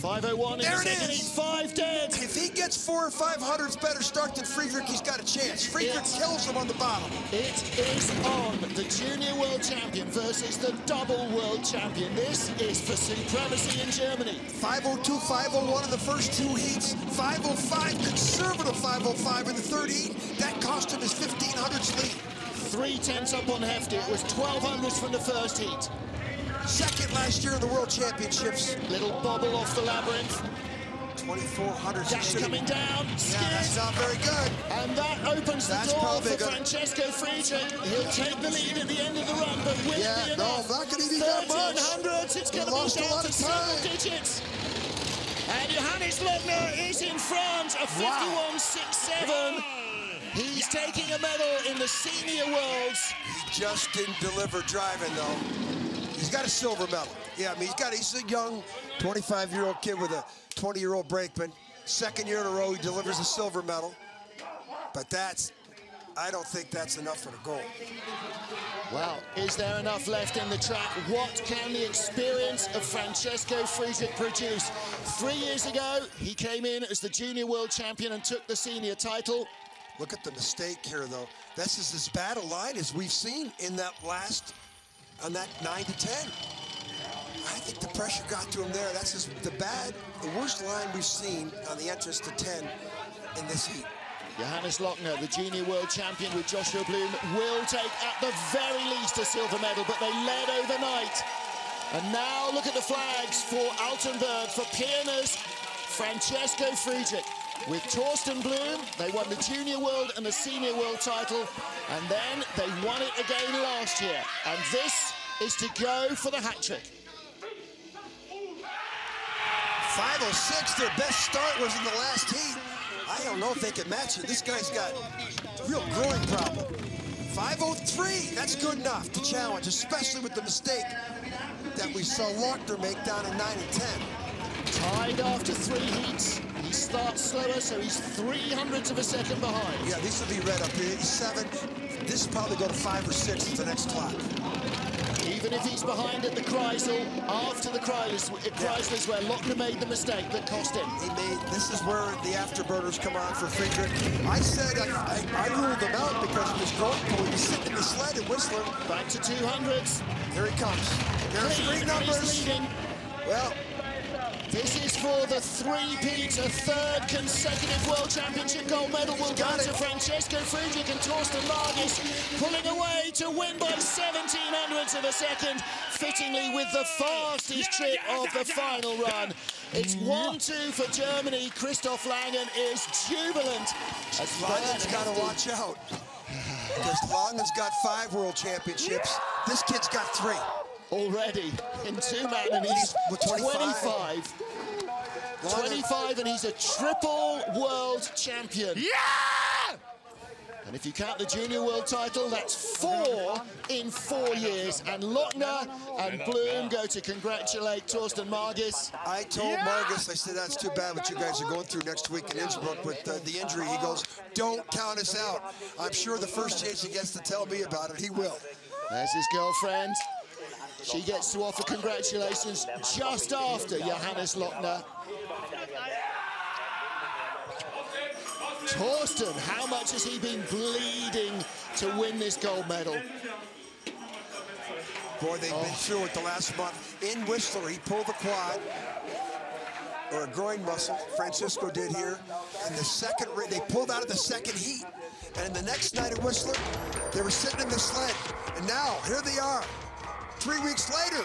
501 in There the it second is. five dead. If he gets four or five hundredths better start than Friedrich, he's got a chance. Friedrich kills him on the bottom. It is on the junior world champion versus the double world champion. This is for supremacy in Germany. 502, 501 in the first two heats. 505, conservative 505 in the third heat. That cost him his 1500s lead. Three tenths up on Hefty. It was 1200s from the first heat. Second last year in the World Championships. Little bubble off the labyrinth. 2400s. Dash coming down. Yeah, that's not very good. And that opens the That's door for gonna- Francesco Friedrich. He'll take the lead at the end of the run, but will Yeah, be no, enough? not gonna be that much. 1300s, it's going to be a down to single digits. And Johannes Lochner is in front, a 51.67. He's taking a medal in the senior worlds. He just didn't deliver driving, though. He's got a silver medal. Yeah, I mean, he's got, he's a young 25-year-old kid with a 20-year-old brakeman. Second year in a row, he delivers a silver medal. But that's, I don't think that's enough for the gold. Well, is there enough left in the track? What can the experience of Francesco Friedrich produce? Three years ago, he came in as the junior world champion and took the senior title. Look at the mistake here, though. This is as bad a line as we've seen in that last, on that 9 to 10. I think the pressure got to him there. That's just the bad, the worst line we've seen on the entrance to 10 in this heat. Johannes Lochner, the junior world champion with Joshua Bluhm, will take at the very least a silver medal, but they led overnight. And now look at the flags for Altenberg, for Pierners, Francesco Friedrich. With Torsten Bloom, they won the junior world and the senior world title, and then they won it again last year. And this is to go for the hat trick. 506, their best start was in the last heat. I don't know if they can match it. This guy's got a real growing problem. 503, that's good enough to challenge, especially with the mistake that we saw Lochner make down in 9 and 10. Tied after three heats. He starts slower, so he's three hundredths of a second behind. Yeah, these will be red up here. He's seven. This will probably go to five or six at the next clock. Even if he's behind at the Kreisel, after the Kreisel, Kreisel's where Lochner made the mistake that cost him. He made, this is where the afterburners come on for Friedrich. I said I, I, I ruled him out because of his growing pull. He was sitting in the sled at Whistler. Back to 200s. Here he comes. There's Clean, three numbers. Well, This is for the three-peat, a third consecutive World Championship gold medal will go got to it. Francesco Friedrich and Thorsten Margis, pulling away to win by 17 hundredths of a second, fittingly with the fastest trip of the final run. It's mm. 1-2 for Germany. Christoph Langen is jubilant. As Langen's Bernhard got to watch out. Because Langen's got five world championships. This kid's got three. Already in two-man, and he's 25. 25. And he's a triple world champion. Yeah! And if you count the junior world title, that's four in four years. And Lochner and Bluhm go to congratulate Thorsten Margis. I told Margis, I said, that's too bad what you guys are going through next week in Innsbruck with uh, the injury. He goes, don't count us out. I'm sure the first chance he gets to tell me about it, he will. There's his girlfriend. She gets to offer congratulations just after Johannes Lochner. Thorsten, how much has he been bleeding to win this gold medal? Boy, they've been oh. through it the last month. In Whistler, he pulled the quad, or a groin muscle. Francisco did here. And the second, they pulled out of the second heat. And the next night at Whistler, they were sitting in the sled. And now, here they are, three weeks later,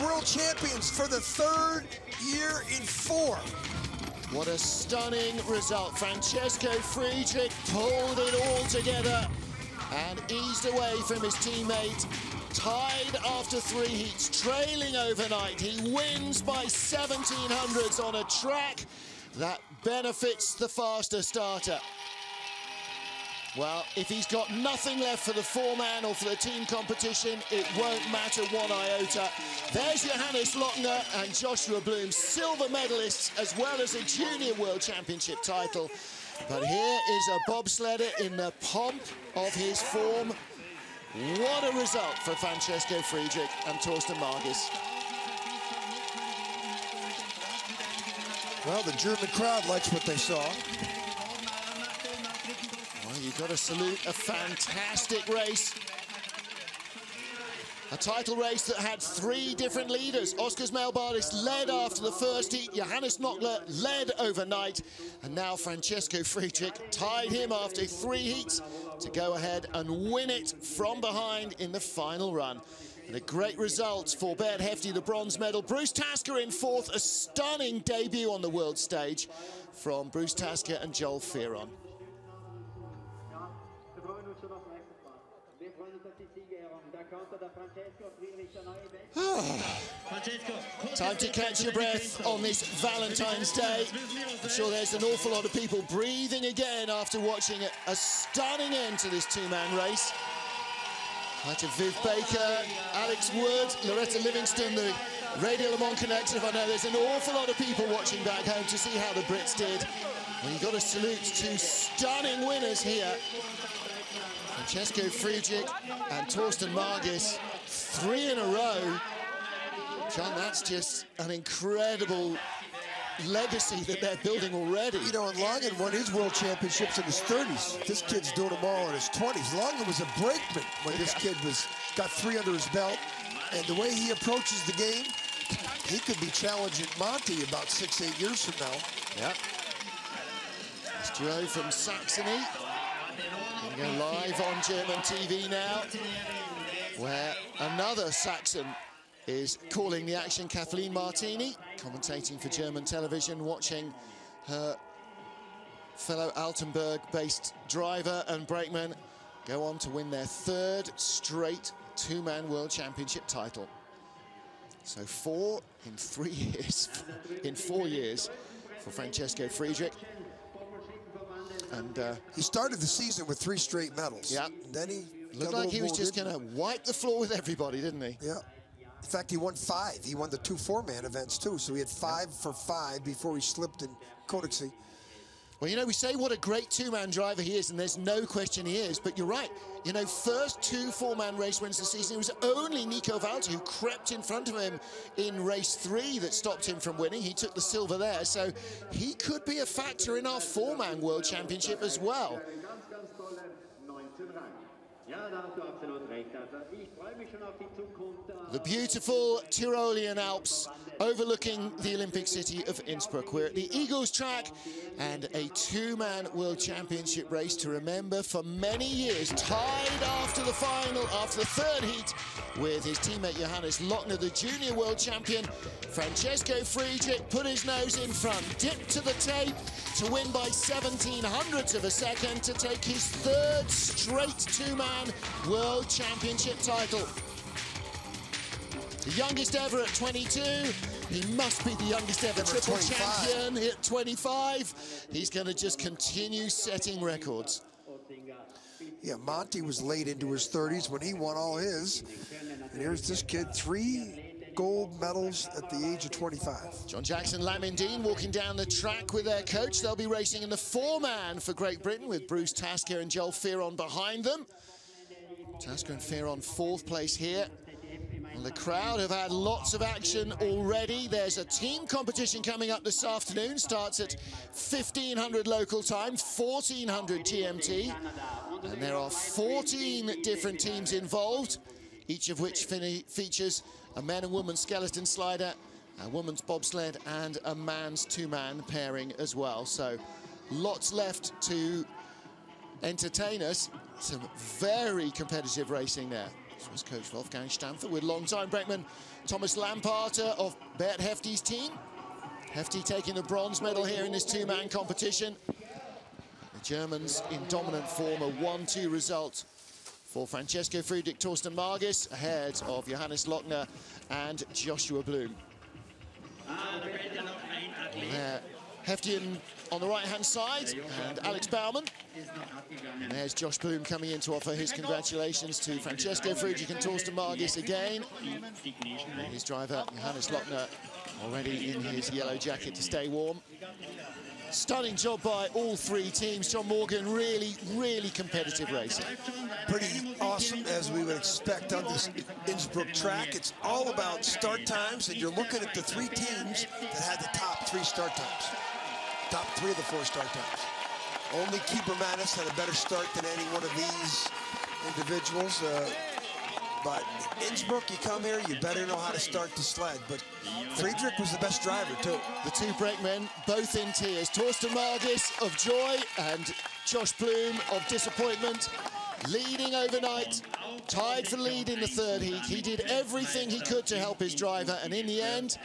world champions for the third year in four. What a stunning result. Francesco Friedrich pulled it all together and eased away from his teammate. Tied after three heats, trailing overnight. He wins by 17 hundredths on a track that benefits the faster starter. Well, if he's got nothing left for the four-man or for the team competition, it won't matter one iota. There's Johannes Lochner and Joshua Bluhm, silver medalists, as well as a junior world championship title. But here is a bobsledder in the pomp of his form. What a result for Francesco Friedrich and Thorsten Margis. Well, the German crowd likes what they saw. You've got to salute a fantastic race. A title race that had three different leaders. Oskars Melbardis led after the first heat. Johannes Lochner led overnight. And now Francesco Friedrich tied him after three heats to go ahead and win it from behind in the final run. And a great result for Beat Hefti, the bronze medal. Bruce Tasker in fourth, a stunning debut on the world stage from Bruce Tasker and Joel Fearon. Time to catch your breath on this Valentine's Day. I'm sure there's an awful lot of people breathing again after watching a, a stunning end to this two-man race. Hi to Viv Baker, Alex Wood, Loretta Livingston, the Radio Le Mans Connective. I know there's an awful lot of people watching back home to see how the Brits did. Well, you've got to salute two stunning winners here. Francesco Friedrich and Thorsten Margis, three in a row. John, that's just an incredible legacy that they're building already. You know, and Langen won his world championships in his 30s. This kid's doing them all in his 20s. Langen was a brakeman when this kid was got three under his belt. And the way he approaches the game, he could be challenging Monti about six, eight years from now. Yep. This duo from Saxony. Go live on German TV now, where another Saxon is calling the action, Cathleen Martini, commentating for German television, watching her fellow Altenberg-based driver and brakeman go on to win their third straight two-man world championship title. So four in three years, in four years for Francesco Friedrich. And uh, he started the season with three straight medals. Yeah. Then he looked like he was just going to wipe the floor with everybody, didn't he? Yeah. In fact, he won five. He won the two four-man events, too. So he had five for five before he slipped in Königssee. Well, you know, we say what a great two-man driver he is, and there's no question he is. But you're right. You know, first two four-man race wins of the season. It was only Nico Walther who crept in front of him in race three that stopped him from winning. He took the silver there. So he could be a factor in our four-man world championship as well. The beautiful Tyrolean Alps overlooking the Olympic city of Innsbruck. We're at the Igls track and a two-man world championship race to remember for many years. Tied after the final, after the third heat with his teammate Johannes Lochner, the junior world champion. Francesco Friedrich put his nose in front, dipped to the tape to win by 17 hundredths of a second to take his third straight two-man world championship title. The youngest ever at 22. He must be the youngest ever triple 25. champion at 25. He's going to just continue setting records. Yeah, Monti was late into his 30s when he won all his. And here's this kid, three gold medals at the age of 25. John Jackson, Lamin Deen walking down the track with their coach. They'll be racing in the four-man for Great Britain with Bruce Tasker and Joel Fearon behind them. Tasker and Fearon fourth place here. The crowd have had lots of action already. There's a team competition coming up this afternoon. Starts at 1500 local time, 1400 GMT. And there are 14 different teams involved, each of which features a men and woman skeleton slider, a woman's bobsled, and a man's two-man pairing as well. So lots left to entertain us. Some very competitive racing there. Was coach Wolfgang Stampfer with long-time brakeman Thomas Lamparter of Beat Hefti's team. Hefti taking the bronze medal here in this two-man competition. The Germans in dominant form, a 1-2 result for Francesco Friedrich Thorsten Margis ahead of Johannes Lochner and Joshua Bluhm. There, Heftian on the right-hand side, and Alex Baumann. And there's Josh Bluhm coming in to offer his congratulations to Francesco Friedrich and Thorsten Margis again. His driver, Johannes Lochner, already in his yellow jacket to stay warm. Stunning job by all three teams. John Morgan, really, really competitive racing. Pretty awesome, as we would expect on this Innsbruck track. It's all about start times, and you're looking at the three teams that had the top three start times. Top three of the four start times. Only Keeper Mattis had a better start than any one of these individuals. Uh, but Innsbruck, you come here, you better know how to start the sled. But Friedrich was the best driver, too. The two brakemen, both in tears. Thorsten Margis of joy and Josh Bluhm of disappointment. Leading overnight, tied for lead in the third heat. He did everything he could to help his driver, and in the end,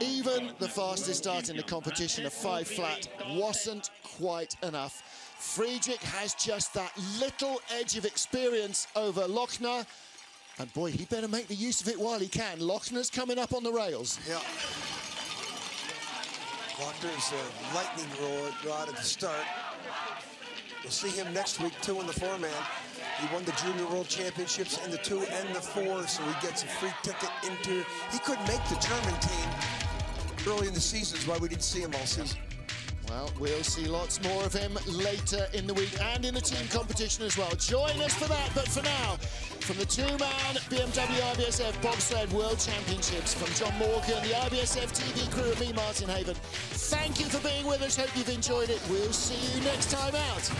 even the fastest start in the competition, of five flat, wasn't quite enough. Friedrich has just that little edge of experience over Lochner, and boy, he better make the use of it while he can. Lochner's coming up on the rails. Yeah. Lochner's a uh, lightning rod at the start. We'll see him next week, too, in the four-man. He won the Junior World Championships in the two and the four, so he gets a free ticket into... He couldn't make the German team early in the season, is why we didn't see him all season. Well, we'll see lots more of him later in the week and in the team competition as well. Join us for that, but for now, from the two-man BMW IBSF Bobsled World Championships, from John Morgan, the IBSF TV crew, and me, Martin Haven, thank you for being with us. Hope you've enjoyed it. We'll see you next time out.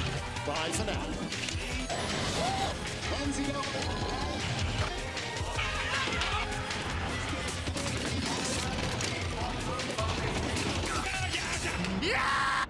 Bye for now. Yeah!